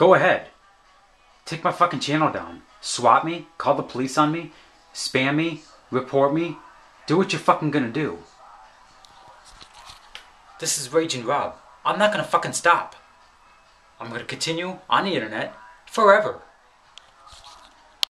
Go ahead. Take my fucking channel down. swap me, call the police on me, spam me, report me. Do what you're fucking gonna do. This is Raging Rob. I'm not gonna fucking stop. I'm gonna continue on the internet forever.